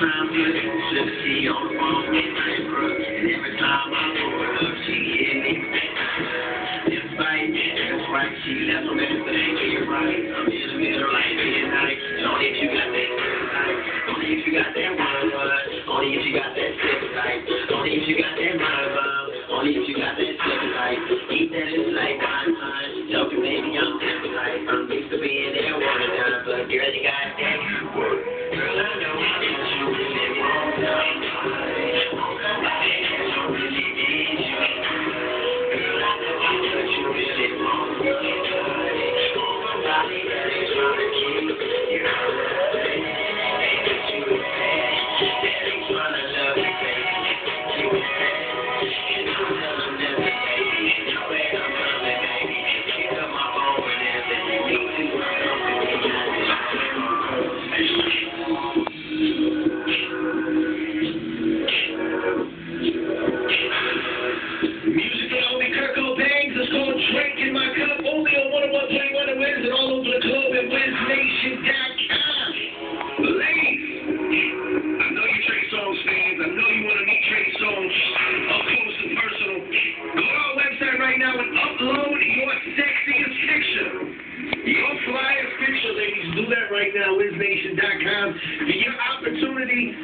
time good, flip she on phone, same book. And every time I pull up, she hit me. This fight, that's right, she left on everything, you're right. I'm in the middle, like being nice. Only if you got that type. Only if you got that one word. Only if you got that six type. Only if you got that mind bomb. Only if you got that six type. Eat that is like one time. Joking, maybe I'm different type. I'm used to being there one time, but girl, you got that. Girl, wrong. That right now, WizNation.com. For your opportunity